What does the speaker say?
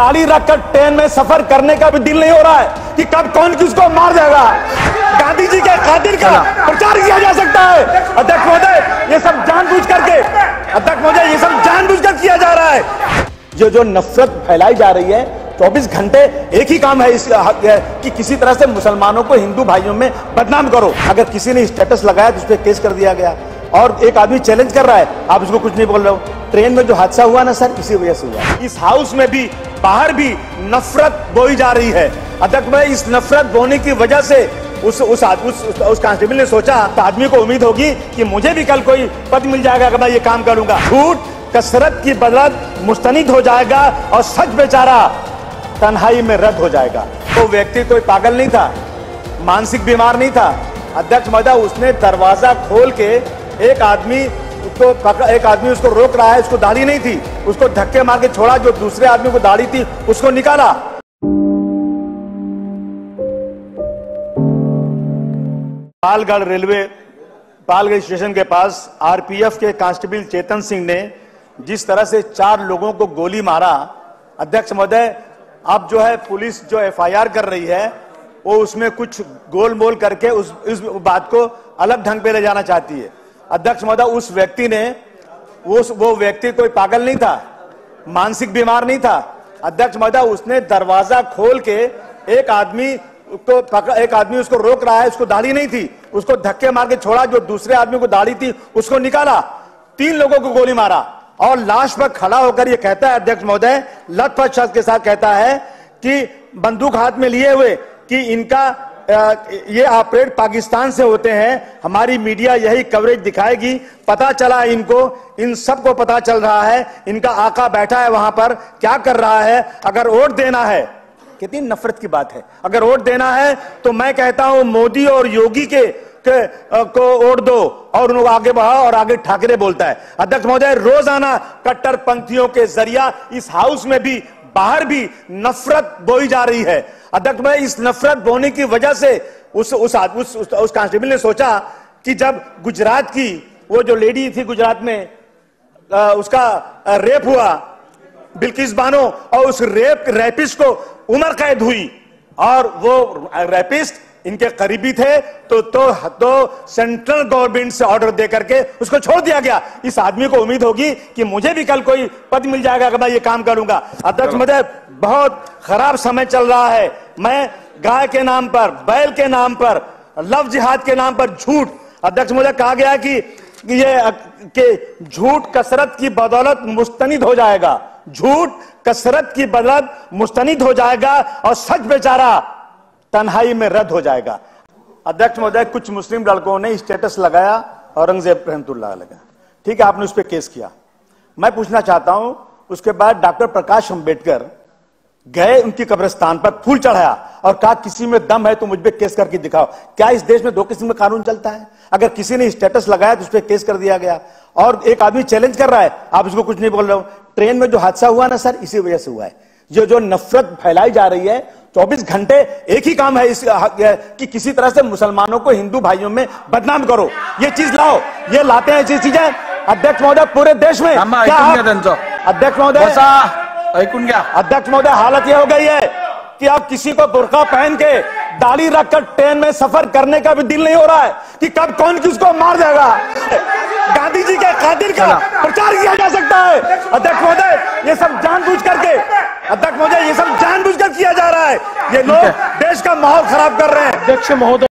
दाढ़ी रखकर ट्रेन में सफ़र करने का भी दिल नहीं हो रहा है कि कब कौन किसको मार देगा। गांधी जी के खातिर का प्रचार किया जा सकता है। अध्यक्ष महोदय, ये सब जानबूझ करके, अध्यक्ष महोदय, ये सब जानबूझकर किया जा रहा है। जो जो नफरत फैलाई जा रही है 24 घंटे एक ही काम है इस, है कि किसी तरह से मुसलमानों को हिंदू भाइयों में बदनाम करो। अगर किसी ने स्टेटस लगाया तो उस पर केस कर दिया गया। और एक आदमी चैलेंज कर रहा है, आप उसको कुछ नहीं बोल रहे हो। ट्रेन में जो हादसा हुआ ना सर इसी वजह से हुआ। इस हाउस में भी बाहर भी नफरत बोई जा रही है। अध्यक्ष भाई इस नफरत बोने की वजह से उस उस उस, उस, उस कांस्टेबल ने सोचा तो आदमी को उम्मीद होगी कि मुझे भी कल कोई पद मिल जाएगा अगर मैं ये काम करूँगा। झूठ कसरत की बदलत मुस्तनिद हो जाएगा और सच बेचारा तन्हाई में रद्द हो जाएगा। वो तो व्यक्ति कोई पागल नहीं था मानसिक बीमार नहीं था। अध्यक्ष महोदय उसने दरवाज़ा खोल के एक आदमी उसको पकड़ एक आदमी उसको रोक रहा है उसको दाढ़ी नहीं थी। उसको धक्के मार के छोड़ा, जो दूसरे आदमी को दाढ़ी थी, उसको निकाला। पालगढ़ रेलवे, पालगढ़ स्टेशन के पास आरपीएफ के कांस्टेबल चेतन सिंह ने जिस तरह से चार लोगों को गोली मारा, अध्यक्ष महोदय, अब जो है पुलिस जो एफआईआर कर रही है, वो उसमें कुछ गोल मोल करके उस, इस बात को अलग ढंग पे ले जाना चाहती है। अध्यक्ष महोदय, उस व्यक्ति ने, उस, वो व्यक्ति कोई पागल नहीं था, मानसिक बीमार नहीं था। अध्यक्ष महोदय, उसने दरवाज़ा खोल के एक आदमी को एक आदमी उसको रोक रहा है, उसको दाढ़ी नहीं थी, उसको धक्के मार के छोड़ा, जो दूसरे आदमी को दाढ़ी थी, उसको निकाला, तीन लोगों को गोली मारा, और लाश पर खड़ा होकर यह कहता है, अध्यक्ष महोदय, लथपथ शख्स के साथ कहता है कि बंदूक हाथ में लिए हुए, कि इनका ये ऑपरेट पाकिस्तान से होते हैं हमारी मीडिया यही कवरेज दिखाएगी। पता चला इनको इन सबको पता चल रहा है इनका आका बैठा है वहाँ पर क्या कर रहा है? अगर वोट देना है कितनी नफरत की बात है अगर वोट देना है तो मैं कहता हूँ मोदी और योगी के के, को वोट दो और उनको आगे बढ़ाओ और आगे ठाकरे बोलता है। अध्यक्ष महोदय रोज़ाना कट्टर कट्टरपंथियों के ज़रिया इस हाउस में भी बाहर भी नफरत बोई जा रही है। अध्यक्ष भाई इस नफरत बोने की वजह से उस उस उस, उस, उस कांस्टेबल ने सोचा कि जब गुजरात की वो जो लेडी थी गुजरात में आ, उसका रेप हुआ बिल्किस बानो और उस रेप रैपिस्ट को उम्र कैद हुई और वो रेपिस्ट इनके करीबी थे तो तो तो सेंट्रल गवर्नमेंट से ऑर्डर दे करके उसको छोड़ दिया गया। इस आदमी को उम्मीद होगी कि मुझे भी कल कोई पद मिल जाएगा अगर मैं ये काम करूँगा। अध्यक्ष महोदय बहुत खराब समय चल रहा है। मैं गाय के नाम पर, बैल के नाम पर, लव जिहाद के नाम पर झूठ, अध्यक्ष महोदय, कहा गया कि ये, कि झूठ कसरत की बदौलत मुस्तनिद हो जाएगा। झूठ कसरत की बदौलत मुस्तनिद हो जाएगा और सच बेचारा तन्हाई में रद्द हो जाएगा। अध्यक्ष महोदय, कुछ मुस्लिम लड़कों ने स्टेटस लगाया, औरंगज़ेब रहमतुल्लाह लगा ठीक है, आपने उस पर केस किया। मैं पूछना चाहता हूँ, उसके बाद डॉक्टर प्रकाश अंबेडकर गए उनकी कब्रिस्तान पर फूल चढ़ाया और कहा किसी में दम है तो मुझ पर केस करके दिखाओ। क्या इस देश में दो किस्म का कानून चलता है? अगर किसी ने स्टेटस लगाया तो उस पर केस कर दिया गया। और एक आदमी चैलेंज कर रहा है आप उसको कुछ नहीं बोल रहे हो। ट्रेन में जो हादसा हुआ ना सर इसी वजह से हुआ है। जो जो नफरत फैलाई जा रही है 24 घंटे एक ही काम है इस कि किसी तरह से मुसलमानों को हिंदू भाइयों में बदनाम करो। ये चीज़ लाओ ये लाते हैं ऐसी चीज़ें। अध्यक्ष महोदय पूरे देश में क्या अध्यक्ष महोदय अध्यक्ष महोदय हालत ये हो गई है कि अब किसी को बुरका पहन के दाढ़ी रखकर ट्रेन में सफ़र करने का भी दिल नहीं हो रहा है कि कब कौन किसको मार देगा गांधी जी के खातिर का प्रचार किया जा सकता है। अध्यक्ष महोदय ये सब जानबूझ करके अध्यक्ष महोदय ये सब जानबूझकर किया जा रहा है। ये लोग देश का माहौल खराब कर रहे हैं। अध्यक्ष महोदय